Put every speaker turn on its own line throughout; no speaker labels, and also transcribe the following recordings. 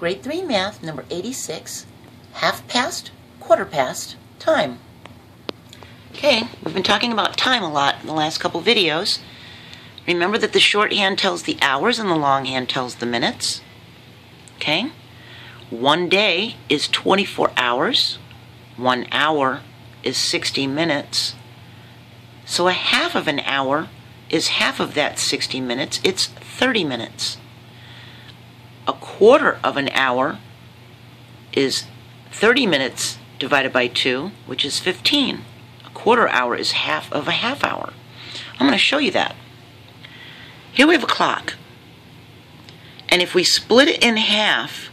Grade 3 Math, number 86, half past, quarter past, time. Okay, we've been talking about time a lot in the last couple videos. Remember that the shorthand tells the hours and the longhand tells the minutes. Okay? One day is 24 hours. One hour is 60 minutes. So a half of an hour is half of that 60 minutes. It's 30 minutes. A quarter of an hour is 30 minutes divided by 2, which is 15. A quarter hour is half of a half hour. I'm going to show you that. Here we have a clock. And if we split it in half,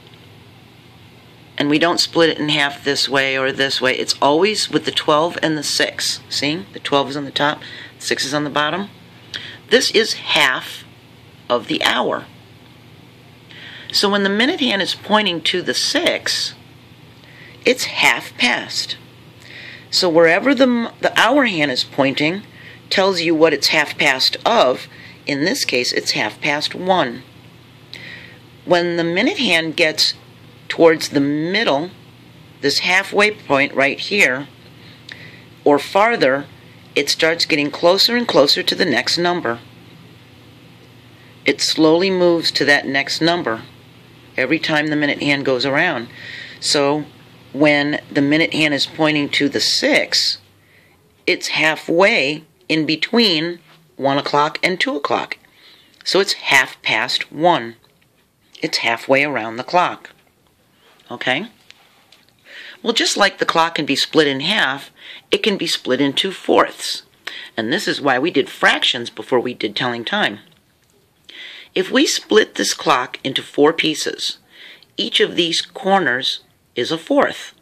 and we don't split it in half this way or this way, it's always with the 12 and the 6. See? The 12 is on the top, 6 is on the bottom. This is half of the hour. So when the minute hand is pointing to the 6, it's half past. So wherever the, the hour hand is pointing tells you what it's half past of. In this case, it's half past 1. When the minute hand gets towards the middle, this halfway point right here, or farther, it starts getting closer and closer to the next number. It slowly moves to that next number every time the minute hand goes around. So when the minute hand is pointing to the 6, it's halfway in between 1 o'clock and 2 o'clock. So it's half past 1. It's halfway around the clock. Okay? Well, just like the clock can be split in half, it can be split into fourths. And this is why we did fractions before we did telling time. If we split this clock into four pieces, each of these corners is a fourth.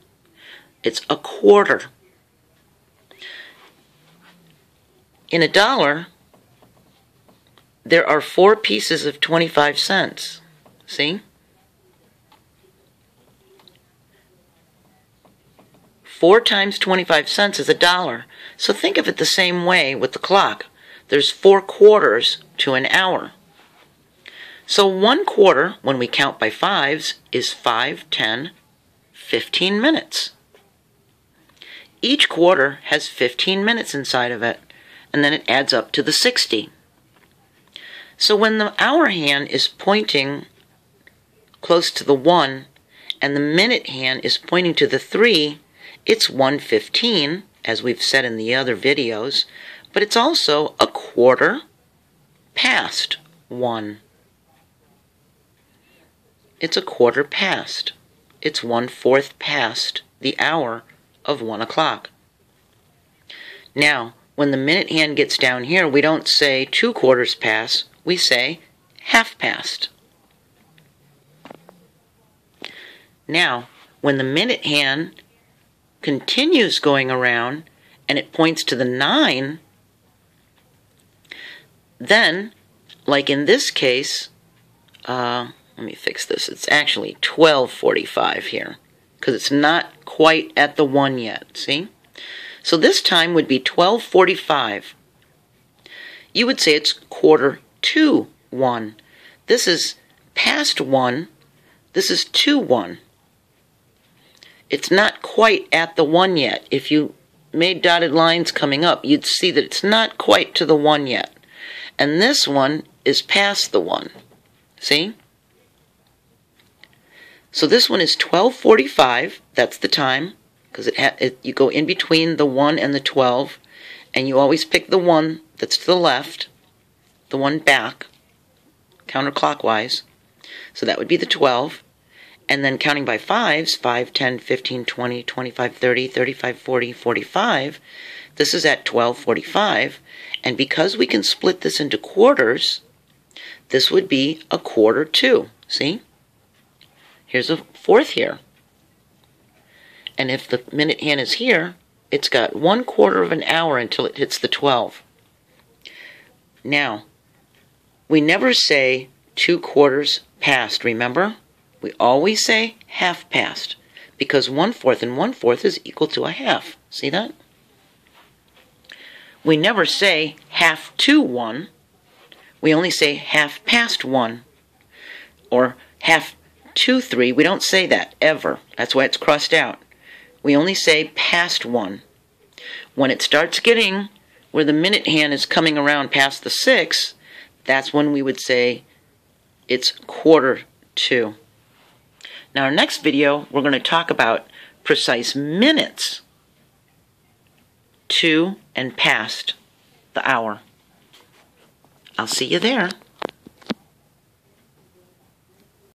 It's a quarter. In a dollar, there are four pieces of 25 cents. See? Four times 25 cents is a dollar. So think of it the same way with the clock. There's four quarters to an hour. So one quarter, when we count by fives, is 5, 10, 15 minutes. Each quarter has 15 minutes inside of it, and then it adds up to the 60. So when the hour hand is pointing close to the 1, and the minute hand is pointing to the 3, it's 115, as we've said in the other videos, but it's also a quarter past 1. It's a quarter past. It's one fourth past the hour of 1 o'clock. Now, when the minute hand gets down here, we don't say two quarters past, we say half past. Now, when the minute hand continues going around and it points to the 9, then, like in this case, uh, let me fix this. It's actually 1245 here because it's not quite at the 1 yet, see? So this time would be 1245. You would say it's quarter to 1. This is past 1. This is 2 1 it's not quite at the 1 yet. If you made dotted lines coming up, you'd see that it's not quite to the 1 yet. And this one is past the 1. See? So this one is 1245. That's the time because it, it you go in between the 1 and the 12 and you always pick the one that's to the left, the one back counterclockwise. So that would be the 12 and then counting by fives 5 10 15 20 25 30 35 40 45 this is at 1245 and because we can split this into quarters this would be a quarter to see here's a fourth here and if the minute hand is here it's got one quarter of an hour until it hits the 12 now we never say two quarters past remember we always say half past because one fourth and one fourth is equal to a half. See that? We never say half to one. We only say half past one or half to 3. We don't say that ever. That's why it's crossed out. We only say past 1. When it starts getting where the minute hand is coming around past the 6, that's when we would say it's quarter to. Now, our next video, we're going to talk about precise minutes to and past the hour. I'll see you there.